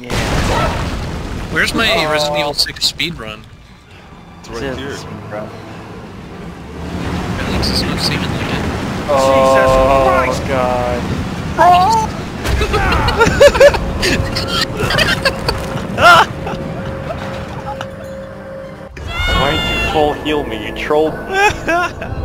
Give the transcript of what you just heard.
Yeah. Where's my Oh. Resident Evil 6 speed run? It's right it's here. At least it's not seeming like it. Oh Jesus god. Why didn't you full heal me? You troll?